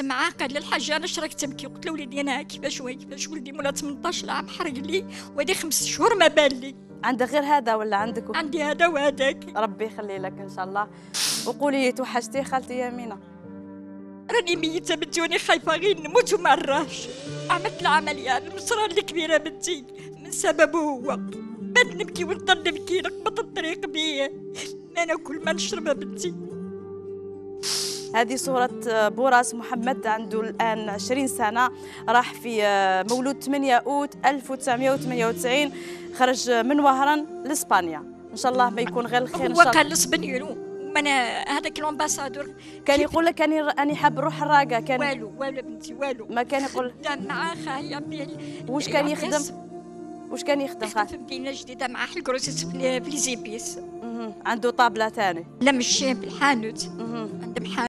لي الحاجة أنا راك تبكي قلت له وليدي أنا كيفاش وين كيفاش ولدي مولا 18 عام حرق لي. وهذه خمس شهور ما بان لي. عندك غير هذا ولا عندك؟ عندي هذا وهذاك. ربي يخلي لك إن شاء الله. وقولي توحشتي خالتي يمينة؟ راني ميتة بنتي واني خايفة غير نموت وما نراش عملت العملية المصرة الكبيرة بنتي. من سببه هو بد نبكي ونضل نبكي نقبط الطريق بيه ما ناكل ما نشرب بنتي. هذه صورة بوراس محمد عنده الآن 20 سنة راح في مولود 8 أوت 1998 خرج من وهران لإسبانيا. إن شاء الله ما يكون غير الخير إن شاء الله. قال لسبنيولو من هذاك ال ambassadeur كان يقول لك أني أني حاب نروح الراقة كان والو والو بنتي والو. ما كان يقول. مع خويا وش كان يخدم؟ وش كان يخدم؟ خالتي في مدينة جديدة مع ال grossistes في les épices. عنده طابلة ثاني لا مشي بالحانوت.